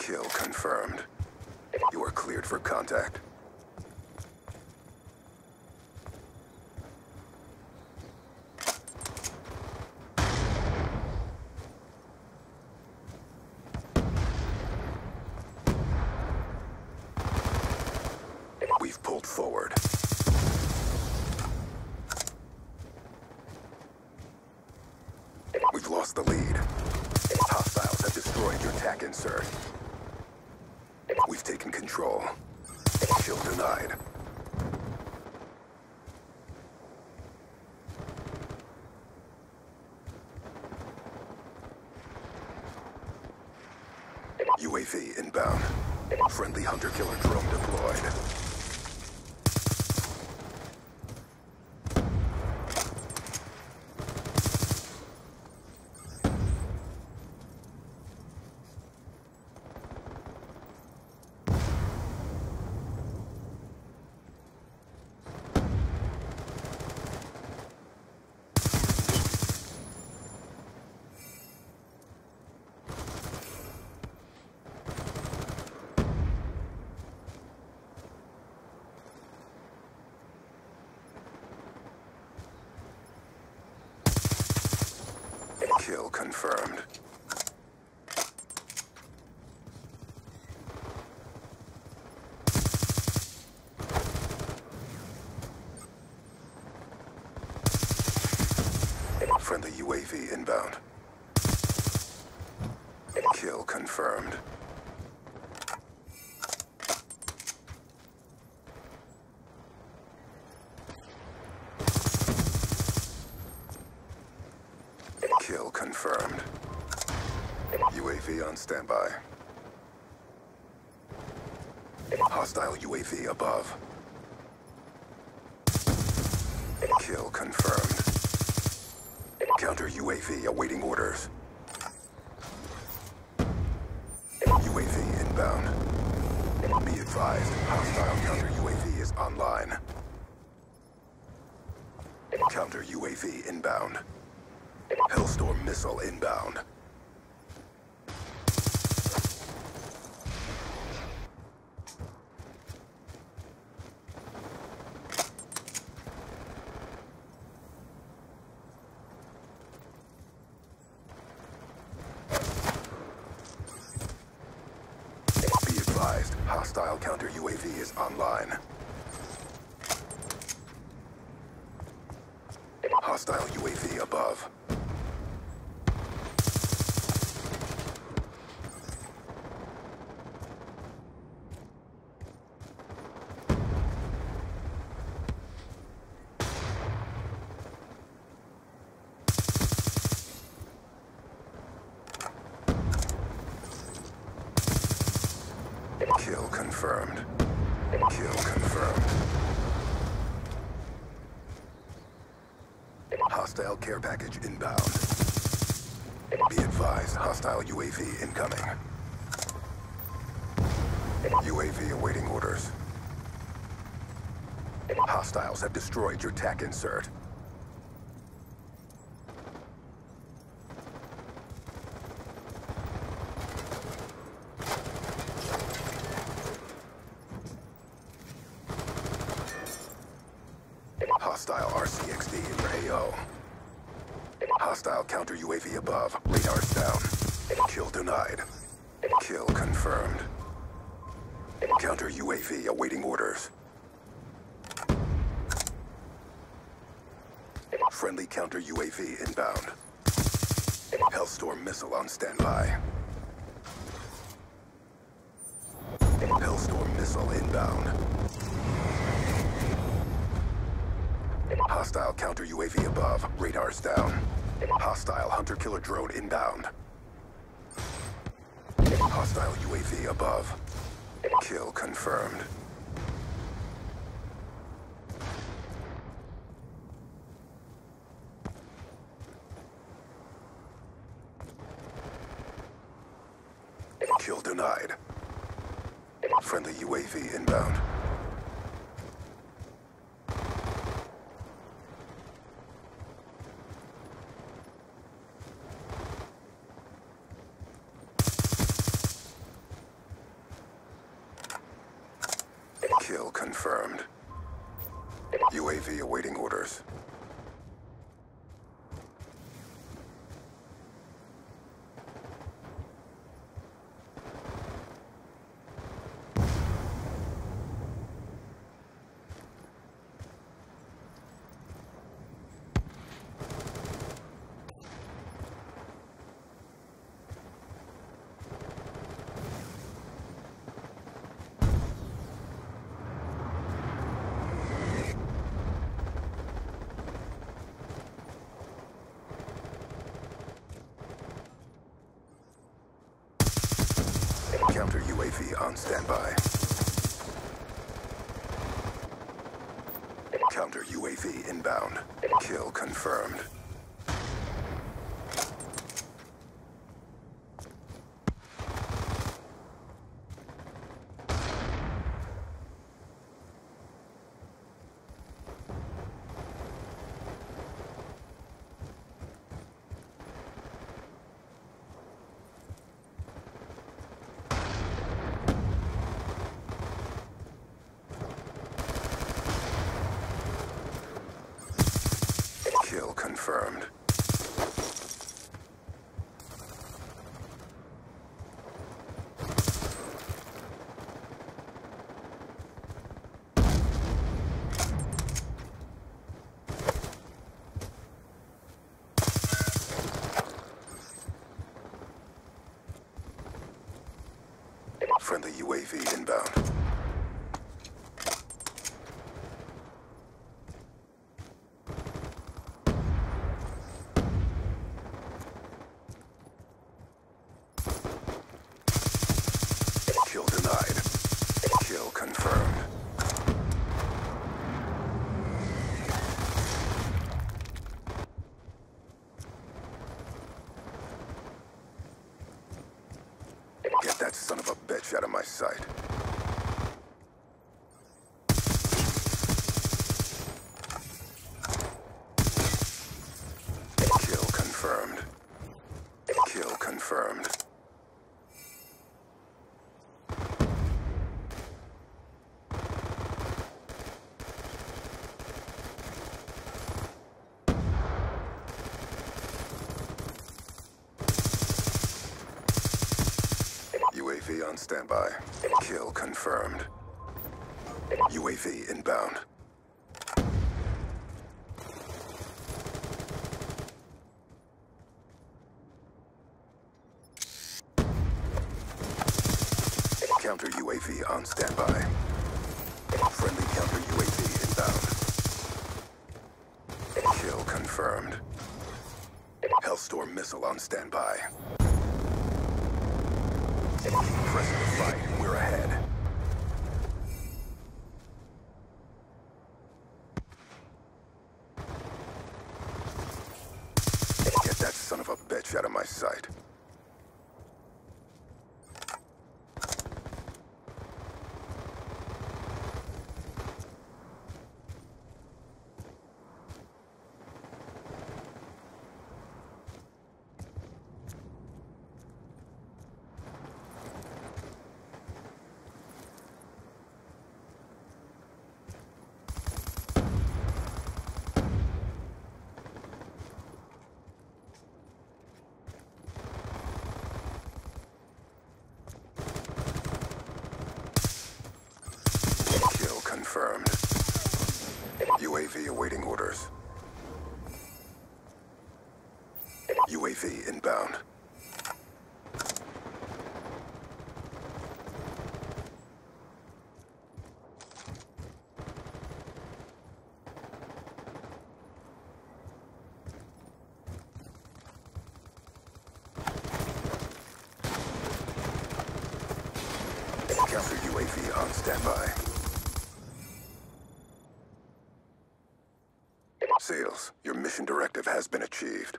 Kill confirmed. You are cleared for contact. We've pulled forward. We've lost the lead. Hostiles have destroyed your TAC insert. We've taken control. Kill denied. UAV inbound. Friendly hunter-killer drone deployed. Kill confirmed. Friendly UAV inbound. Kill confirmed. Kill confirmed. UAV on standby. Hostile UAV above. Kill confirmed. Counter UAV awaiting orders. UAV inbound. Be advised, hostile counter UAV is online. Counter UAV inbound. Hellstorm missile inbound. Be advised, hostile counter UAV is online. Hostile UAV above. Kill confirmed. Kill confirmed. Hostile care package inbound. Be advised, hostile UAV incoming. UAV awaiting orders. Hostiles have destroyed your TAC insert. Hostile RCXD in your AO. Hostile counter UAV above. Radars down. Kill denied. Kill confirmed. Counter UAV awaiting orders. Friendly counter UAV inbound. Hellstorm missile on standby. Hellstorm missile inbound. Hostile counter UAV above. Radars down. Hostile hunter-killer drone inbound. Hostile UAV above. Kill confirmed. Kill denied. Friendly UAV inbound. Confirmed. UAV awaiting orders. Counter UAV on standby. Counter UAV inbound. Kill confirmed. Kill confirmed. Friendly UAV inbound. Kill denied. Kill confirmed. Get that son of a bitch out of my sight. Kill confirmed. Kill confirmed. UAV on standby. Kill confirmed. UAV inbound. Counter UAV on standby. Friendly counter UAV inbound. Kill confirmed. Hellstorm missile on standby. Fight. We're ahead. Get that son of a bitch out of my sight. Kill confirmed. UAV awaiting orders. UAV inbound. Counter UAV on standby. Your mission directive has been achieved.